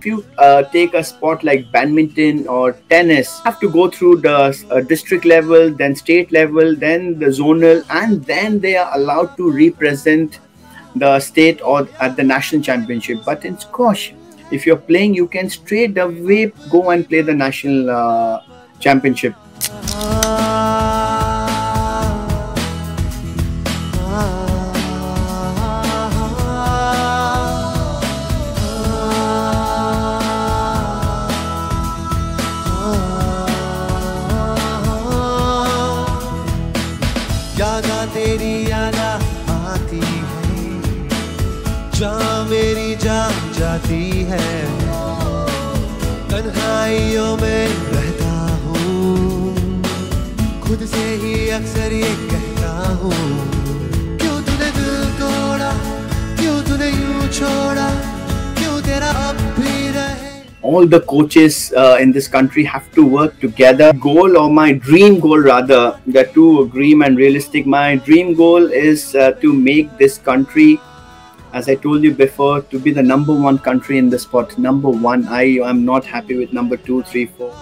If you uh, take a sport like badminton or tennis, have to go through the uh, district level, then state level, then the zonal, and then they are allowed to represent the state or at the national championship. But in squash, if you're playing, you can straight away go and play the national uh, championship. यादा तेरी यादा आती है। जा मेरी जान जाती है, तन्हाइयों में रहता हूँ। खुद से ही अक्सर ये कहता हूँ, क्यों तूने दिल तोड़ा? क्यों तूने यूँ छोड़ा? क्यों तेरा अब all the coaches uh, in this country have to work together. Goal or my dream goal rather the two dream and realistic my dream goal is uh, to make this country as i told you before to be the number one country in the sport. Number one. I am not happy with number two three four